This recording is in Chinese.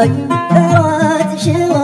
而我只是我